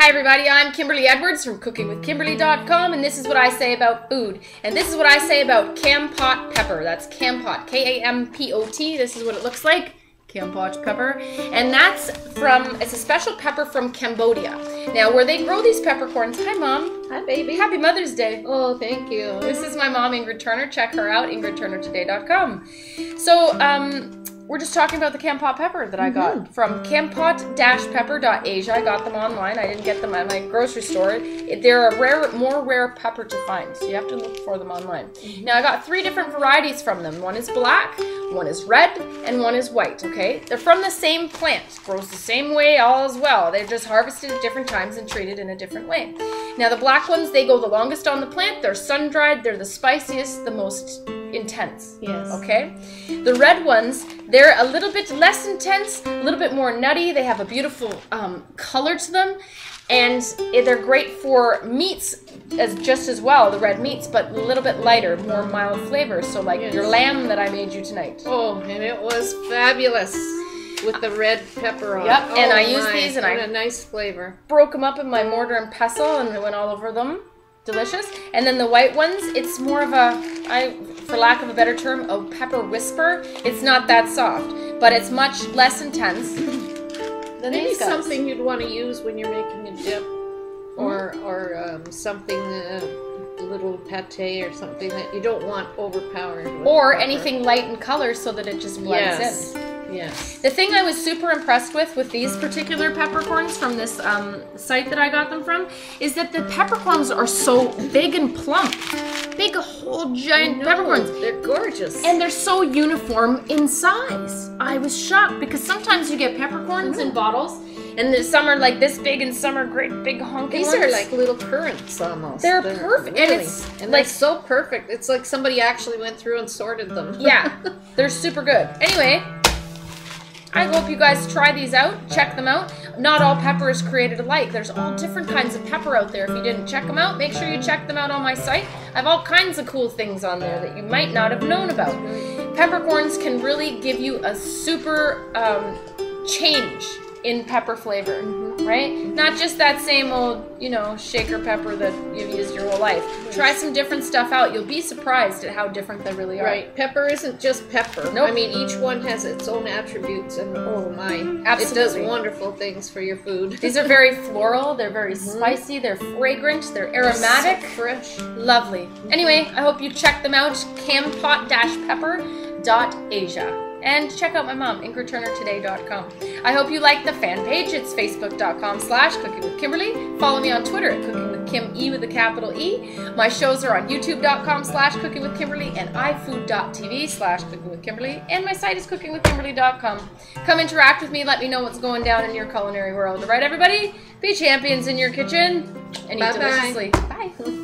Hi, everybody. I'm Kimberly Edwards from CookingWithKimberly.com, and this is what I say about food. And this is what I say about Kampot pepper. That's Kampot, K A M P O T. This is what it looks like. Kampot pepper. And that's from, it's a special pepper from Cambodia. Now, where they grow these peppercorns, hi, Mom. Hi, baby. Happy Mother's Day. Oh, thank you. This is my mom, Ingrid Turner. Check her out, ingridturnertoday.com. So, um, we're just talking about the Kampot pepper that I got Mm-hmm. from kampot-pepper.asia. I got them online. I didn't get them at my grocery store. They're a rare, more rare pepper to find, so you have to look for them online. Mm-hmm. Now I got three different varieties from them. One is black, one is red, and one is white. Okay, they're from the same plant, grows the same way, all as well. They're just harvested at different times and treated in a different way. Now the black ones, they go the longest on the plant. They're sun dried. They're the spiciest, the most intense. Yes. Okay. The red ones, they're a little bit less intense, a little bit more nutty. They have a beautiful um, color to them, and they're great for meats as just as well. The red meats, but a little bit lighter, more mild flavors. So like Yes. your lamb that I made you tonight. Oh, and it was fabulous with the red pepper on. Yep, it. and Oh, I used my, these and what I- a nice flavor. Broke them up in my mortar and pestle, and it went all over them. Delicious. And then the white ones, it's more of a, I, for lack of a better term, a pepper whisper. It's not that soft, but it's much less intense than Maybe these guys. something you'd want to use when you're making a dip, or or um, something uh, a little pate or something that you don't want overpowered. or pepper. anything light in color so that it just blends Yes. in. Yes. The thing I was super impressed with with these particular peppercorns from this um, site that I got them from is that the peppercorns are so big and plump, big whole giant No, peppercorns. They're gorgeous. And they're so uniform in size. I was shocked because sometimes you get peppercorns in bottles, and there's some are like this big and some are great big honking these are like little currants almost. They're perfect, and it's and like- so perfect. It's like somebody actually went through and sorted them. yeah, they're super good. Anyway, I hope you guys try these out, check them out. Not all pepper is created alike. There's all different kinds of pepper out there. If you didn't check them out, make sure you check them out on my site. I have all kinds of cool things on there that you might not have known about. Peppercorns can really give you a super um, change in pepper flavor, mm-hmm. right? Not just that same old, you know, shaker pepper that you've used your whole life. Try some different stuff out. You'll be surprised at how different they really are. Right. Pepper isn't just pepper. Nope. I mean, each one has its own attributes, and oh my, Absolutely. it does wonderful things for your food. These are very floral, they're very mm-hmm. spicy, they're fragrant, they're aromatic. So fresh. Lovely. Anyway, I hope you check them out. Kampot-pepper.asia. And check out my mom, IngridTurnerToday.com. I hope you like the fan page. It's facebook.com slash cooking with Kimberly. Follow me on Twitter at cooking with Kim E with a capital E. My shows are on youtube.com slash cooking with Kimberly and ifood.tv slash cooking with Kimberly. And my site is cookingwithkimberly.com. Come interact with me. Let me know what's going down in your culinary world. All right, everybody? Be champions in your kitchen and eat Bye-bye. deliciously. Bye.